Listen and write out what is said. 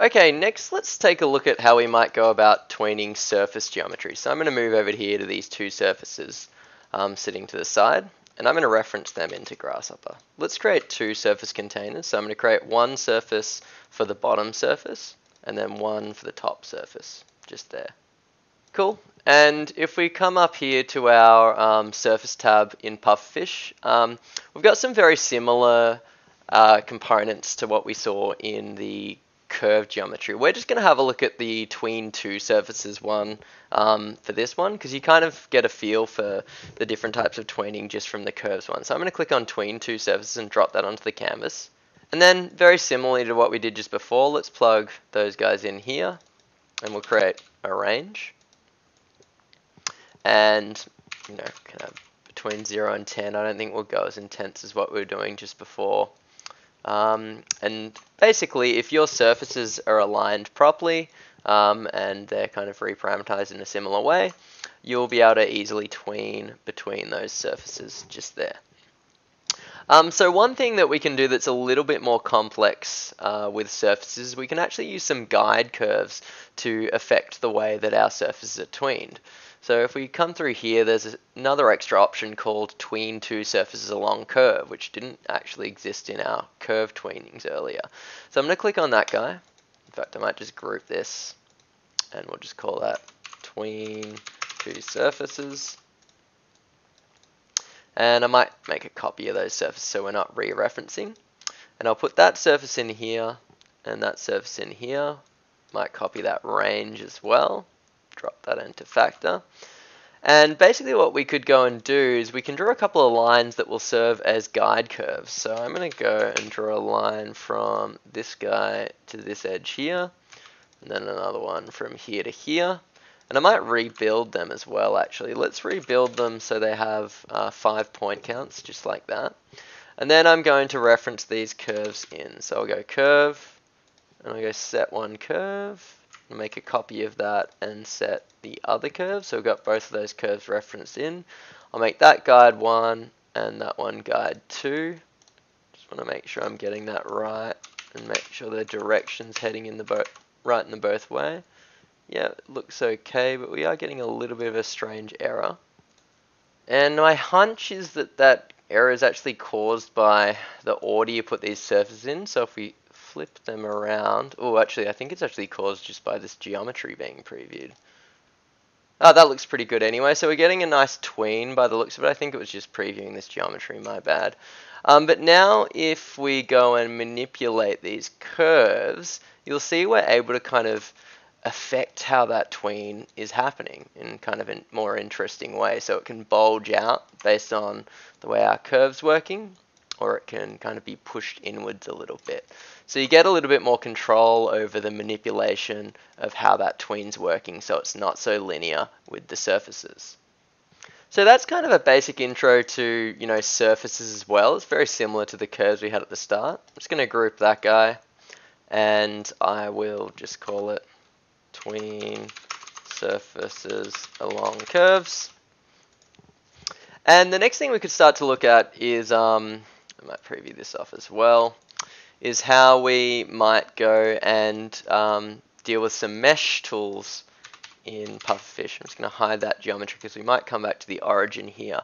Okay, next let's take a look at how we might go about tweening surface geometry. So I'm going to move over here to these two surfaces um, sitting to the side, and I'm going to reference them into Grasshopper. Let's create two surface containers. So I'm going to create one surface for the bottom surface, and then one for the top surface, just there. Cool. And if we come up here to our um, surface tab in Pufferfish, um, we've got some very similar uh, components to what we saw in the curve geometry. We're just going to have a look at the tween two surfaces one um, for this one because you kind of get a feel for the different types of tweening just from the curves one. So I'm going to click on tween two surfaces and drop that onto the canvas. And then very similarly to what we did just before, let's plug those guys in here and we'll create a range. And, you know, between 0 and 10, I don't think we'll go as intense as what we were doing just before. Um, and basically, if your surfaces are aligned properly um, and they're kind of reparameterized in a similar way, you'll be able to easily tween between those surfaces just there. Um, so one thing that we can do that's a little bit more complex uh, with surfaces, we can actually use some guide curves to affect the way that our surfaces are tweened. So if we come through here, there's another extra option called tween two surfaces along curve, which didn't actually exist in our curve tweenings earlier. So I'm going to click on that guy. In fact, I might just group this, and we'll just call that tween two surfaces. And I might make a copy of those surfaces so we're not re-referencing. And I'll put that surface in here, and that surface in here. Might copy that range as well drop that into factor. And basically what we could go and do is we can draw a couple of lines that will serve as guide curves. So I'm going to go and draw a line from this guy to this edge here, and then another one from here to here. And I might rebuild them as well actually. Let's rebuild them so they have uh, five point counts, just like that. And then I'm going to reference these curves in. So I'll go curve, and I'll go set one curve, make a copy of that and set the other curve. So we've got both of those curves referenced in. I'll make that guide 1 and that one guide 2. Just want to make sure I'm getting that right and make sure the direction's heading in the right in the both way. Yeah, it looks okay, but we are getting a little bit of a strange error. And my hunch is that that error is actually caused by the order you put these surfaces in. So if we flip them around. Oh, actually, I think it's actually caused just by this geometry being previewed. Oh, that looks pretty good anyway. So we're getting a nice tween by the looks of it. I think it was just previewing this geometry, my bad. Um, but now if we go and manipulate these curves, you'll see we're able to kind of affect how that tween is happening in kind of a more interesting way. So it can bulge out based on the way our curve's working or it can kind of be pushed inwards a little bit. So you get a little bit more control over the manipulation of how that tween's working so it's not so linear with the surfaces. So that's kind of a basic intro to, you know, surfaces as well. It's very similar to the curves we had at the start. I'm just going to group that guy and I will just call it tween surfaces along curves. And the next thing we could start to look at is um, I might preview this off as well, is how we might go and um, deal with some mesh tools in Pufferfish. I'm just going to hide that geometry because we might come back to the origin here.